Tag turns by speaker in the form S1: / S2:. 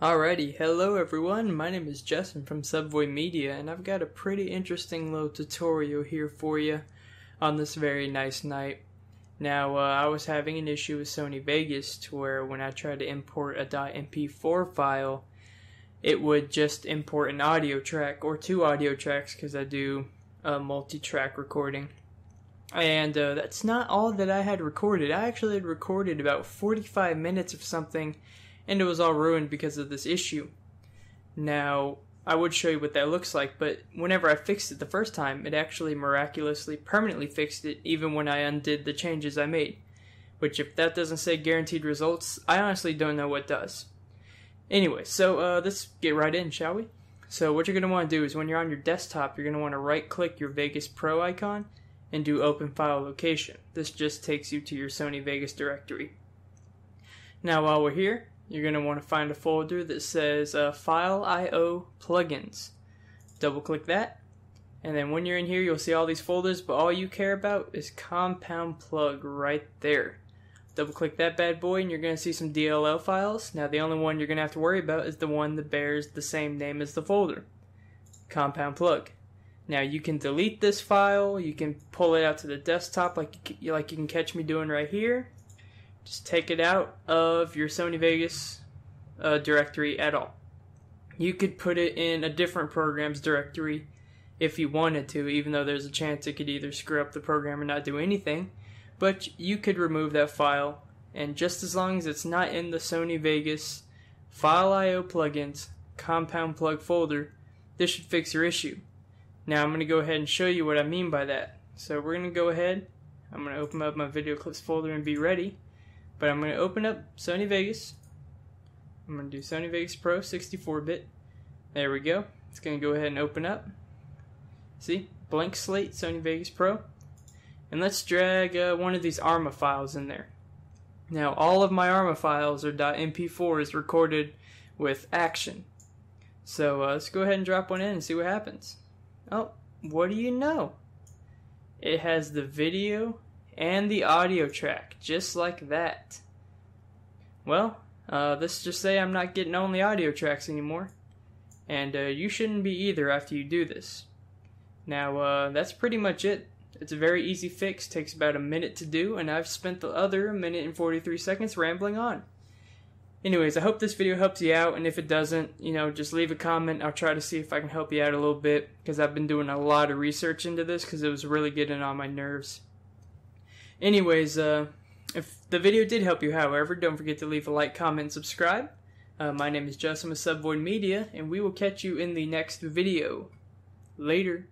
S1: Alrighty, hello everyone, my name is Justin from Subvoid Media and I've got a pretty interesting little tutorial here for you on this very nice night. Now, uh, I was having an issue with Sony Vegas to where when I tried to import a .mp4 file, it would just import an audio track or two audio tracks because I do a multi-track recording. And uh, that's not all that I had recorded. I actually had recorded about 45 minutes of something and it was all ruined because of this issue. Now, I would show you what that looks like, but whenever I fixed it the first time, it actually miraculously permanently fixed it even when I undid the changes I made. Which, if that doesn't say guaranteed results, I honestly don't know what does. Anyway, so uh, let's get right in, shall we? So, what you're going to want to do is when you're on your desktop, you're going to want to right click your Vegas Pro icon and do Open File Location. This just takes you to your Sony Vegas directory. Now, while we're here, you're going to want to find a folder that says uh, File IO Plugins. Double click that, and then when you're in here, you'll see all these folders, but all you care about is Compound Plug right there. Double click that bad boy, and you're going to see some DLL files. Now, the only one you're going to have to worry about is the one that bears the same name as the folder Compound Plug. Now, you can delete this file, you can pull it out to the desktop like, like you can catch me doing right here just take it out of your Sony Vegas uh, directory at all. You could put it in a different program's directory if you wanted to, even though there's a chance it could either screw up the program or not do anything. But you could remove that file, and just as long as it's not in the Sony Vegas File IO plugins compound plug folder, this should fix your issue. Now I'm going to go ahead and show you what I mean by that. So we're going to go ahead, I'm going to open up my video clips folder and be ready. But I'm going to open up Sony Vegas. I'm going to do Sony Vegas Pro 64-bit. There we go. It's going to go ahead and open up. See? Blank slate Sony Vegas Pro. And let's drag uh, one of these ARMA files in there. Now, all of my ARMA files are .mp4s recorded with action. So uh, let's go ahead and drop one in and see what happens. Oh, what do you know? It has the video and the audio track, just like that. Well, uh, let's just say I'm not getting only audio tracks anymore, and uh, you shouldn't be either after you do this. Now, uh, that's pretty much it. It's a very easy fix, takes about a minute to do, and I've spent the other minute and 43 seconds rambling on. Anyways, I hope this video helps you out, and if it doesn't, you know, just leave a comment. I'll try to see if I can help you out a little bit, because I've been doing a lot of research into this, because it was really getting on my nerves. Anyways, uh, if the video did help you, however, don't forget to leave a like, comment, subscribe. Uh, my name is Justin with Subvoid Media, and we will catch you in the next video. Later.